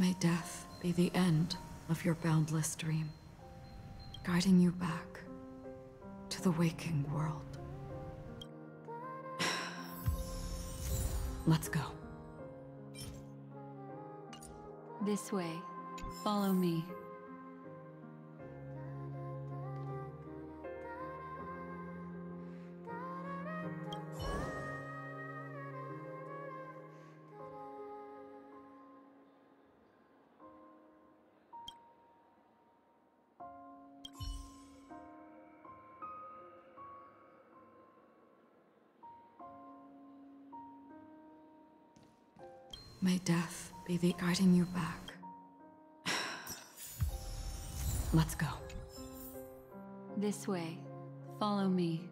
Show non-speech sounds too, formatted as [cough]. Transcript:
May death be the end of your boundless dream, guiding you back to the waking world. [sighs] Let's go. This way. Follow me. May death be the guiding you back. [sighs] Let's go. This way. Follow me.